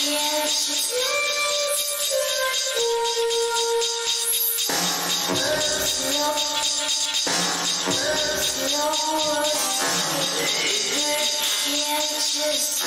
Yeah. Just